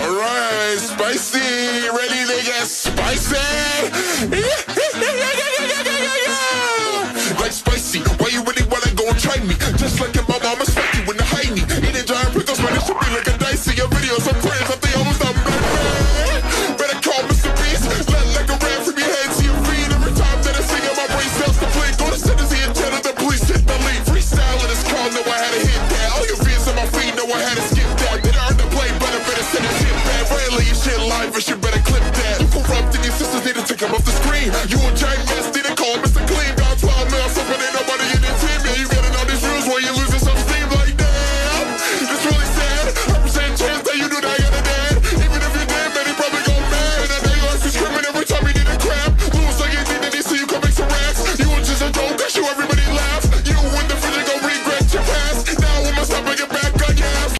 All right, Spizee. Ready to get spicy. Yeah, yeah, yeah, yeah, yeah, yeah, yeah. like spicy. Why you really wanna go and try me? Just like your mama, I'm a spicy when I hide me. Ivers, you better clip that. You corrupted your sisters, need to take them off the screen. You a